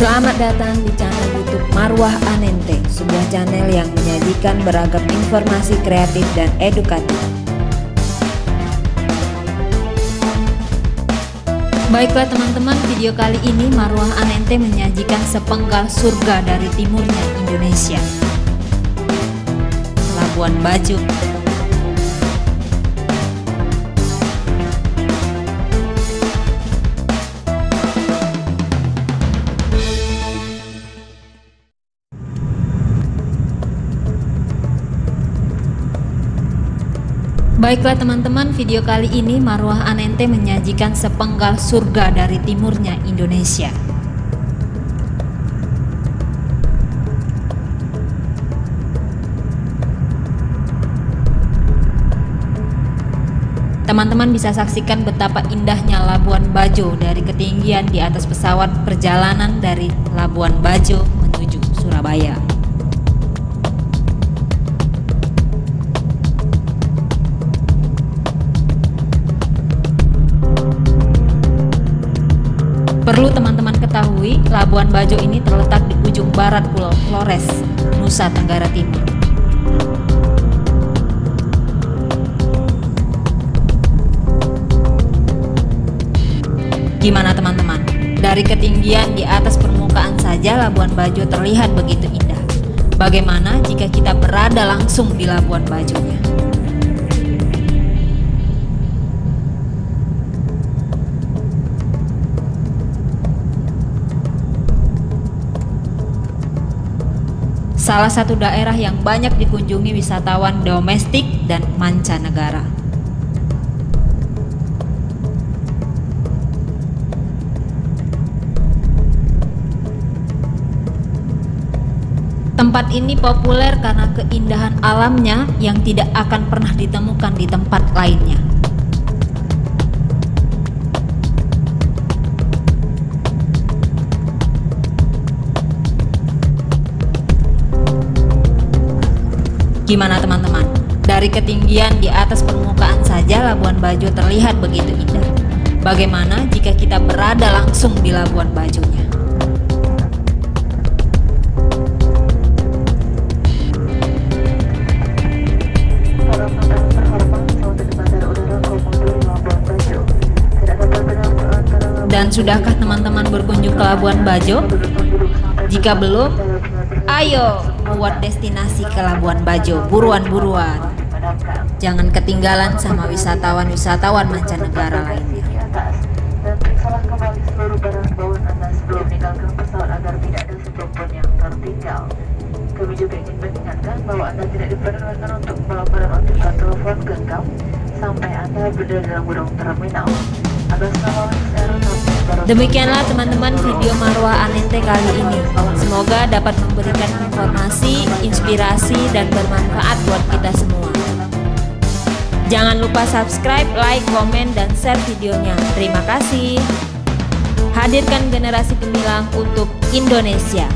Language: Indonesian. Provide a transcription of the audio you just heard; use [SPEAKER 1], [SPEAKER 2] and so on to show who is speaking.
[SPEAKER 1] Selamat datang di channel YouTube Marwah Anente, sebuah channel yang menyajikan beragam informasi kreatif dan edukatif. Baiklah teman-teman, video kali ini Marwah Anente menyajikan sepenggal surga dari timurnya Indonesia. Labuan Bajo Baiklah teman-teman, video kali ini Marwah Anente menyajikan sepenggal surga dari timurnya Indonesia. Teman-teman bisa saksikan betapa indahnya Labuan Bajo dari ketinggian di atas pesawat perjalanan dari Labuan Bajo menuju Surabaya. Perlu teman-teman ketahui, Labuan Bajo ini terletak di ujung barat Pulau Flores, Nusa Tenggara Timur. Gimana teman-teman? Dari ketinggian di atas permukaan saja Labuan Bajo terlihat begitu indah. Bagaimana jika kita berada langsung di Labuan Bajonya? Salah satu daerah yang banyak dikunjungi wisatawan domestik dan mancanegara. Tempat ini populer karena keindahan alamnya yang tidak akan pernah ditemukan di tempat lainnya. Gimana teman-teman? Dari ketinggian di atas permukaan saja Labuan Bajo terlihat begitu indah. Bagaimana jika kita berada langsung di Labuan Bajonya? Dan sudahkah teman-teman berkunjung ke Labuan Bajo? Jika belum, ayo buat destinasi ke Labuan Bajo buruan-buruan. Jangan ketinggalan sama wisatawan-wisatawan mancanegara lainnya. Kembali seluruh barang bawaan Anda sebelum meninggalkan pesawat agar tidak ada yang tertinggal. Kami juga ingin mengingatkan bahwa Anda tidak diperkenankan untuk melakukan aktifkan telepon genggam sampai Anda berada dalam gudang terminal. Atas nama Demikianlah teman-teman video Marwah Anente kali ini. Semoga dapat memberikan informasi, inspirasi, dan bermanfaat buat kita semua. Jangan lupa subscribe, like, komen, dan share videonya. Terima kasih. Hadirkan generasi pemilang untuk Indonesia.